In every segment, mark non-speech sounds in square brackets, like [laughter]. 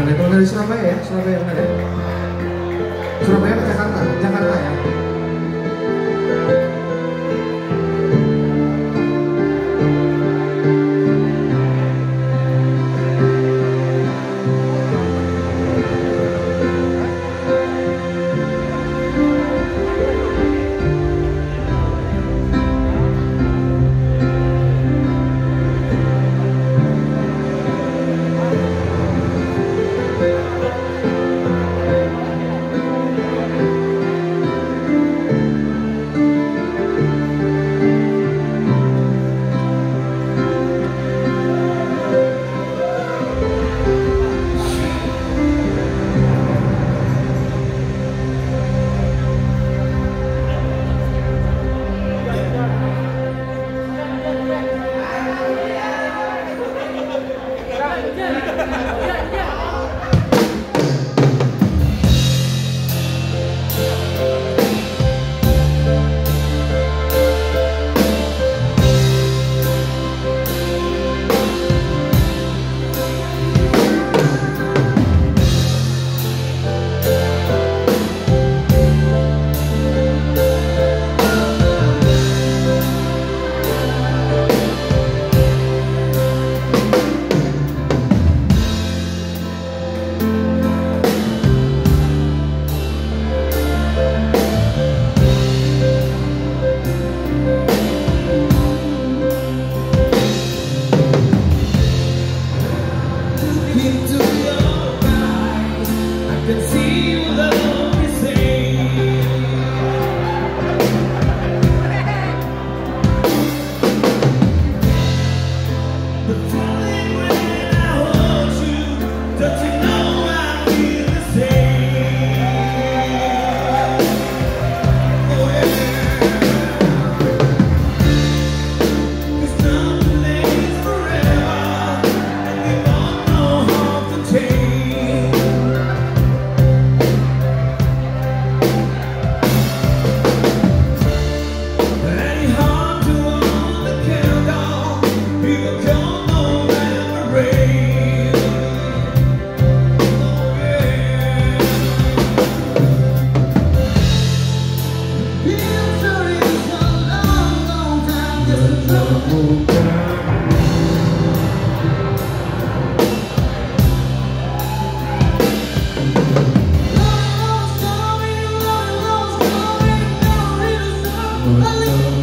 Kalau dari Surabaya ya, Surabaya mana ya? Surabaya atau Jakarta?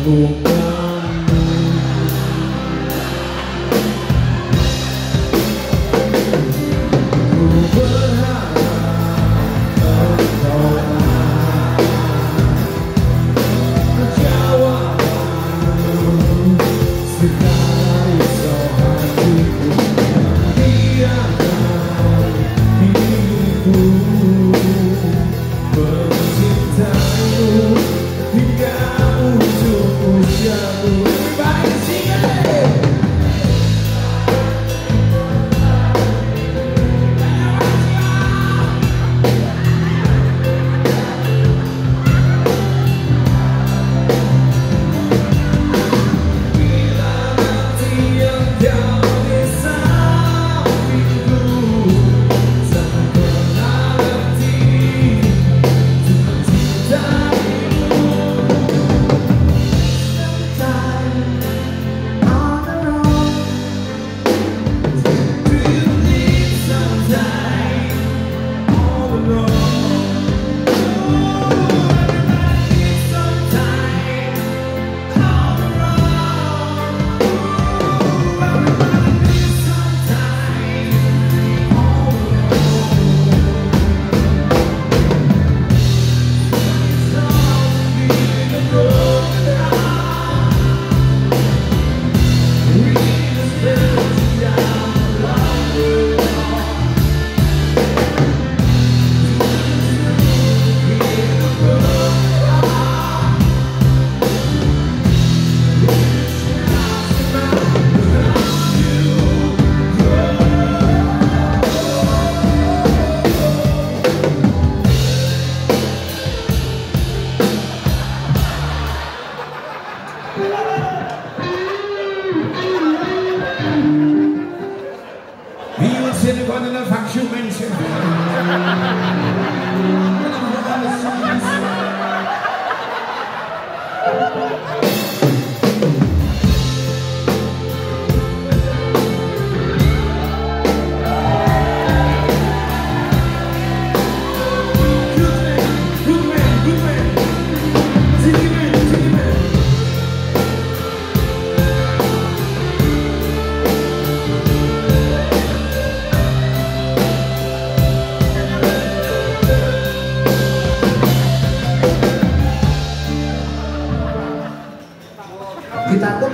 do chorando. Vai one enough arguments.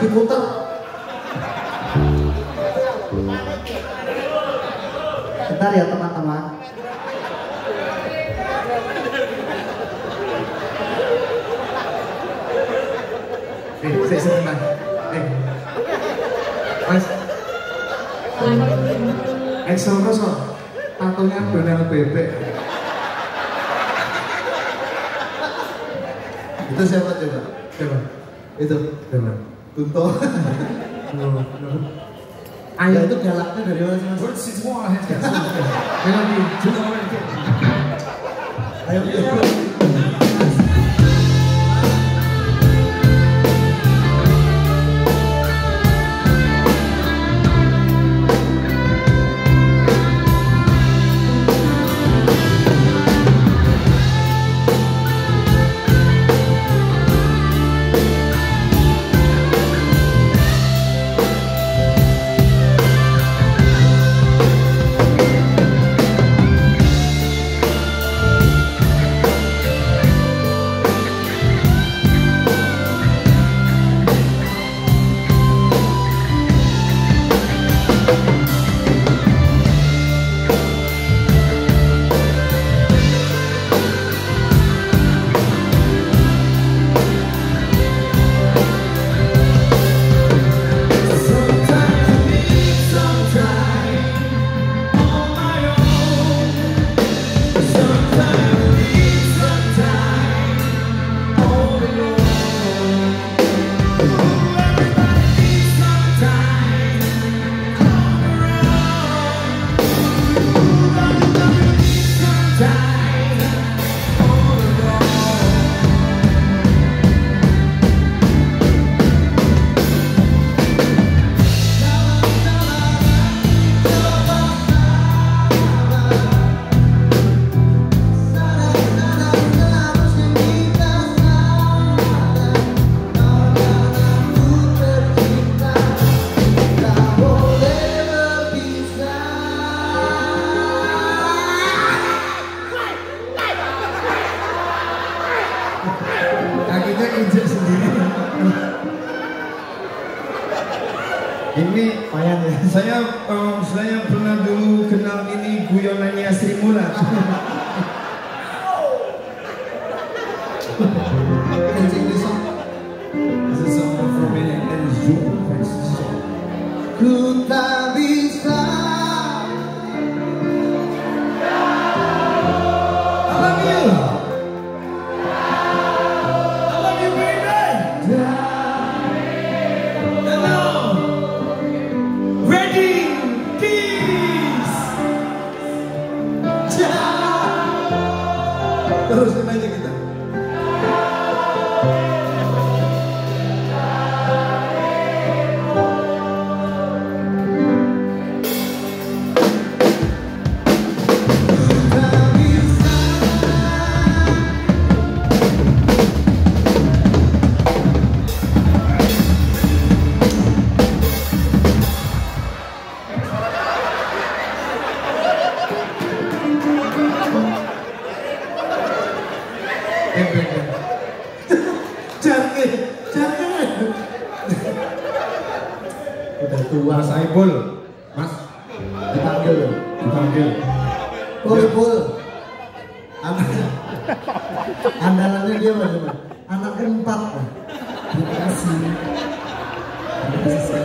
Diputer. Bentar ya teman-teman. Eh, saya sebentar. Eh, Mas. Excel Rosso, tatonya benar bebek. Itu siapa coba? Coba, Itu. coba. Kunto. Ayo Ya itu galaknya dari mana sih mas? Word six more hands can melodi. Ayo. Ini payah ya. Saya eh, saya pernah dulu kenal ini guyonannya Sri Mulat. [laughs] June. Ku tak bisa. Tua. Mas Mas Dipanggil loh. dipanggil. Pul. Anak- Andalannya dia coba? Anak empat. Pak. Terima kasih. Terima kasih.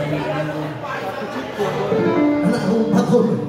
Anak empat pul.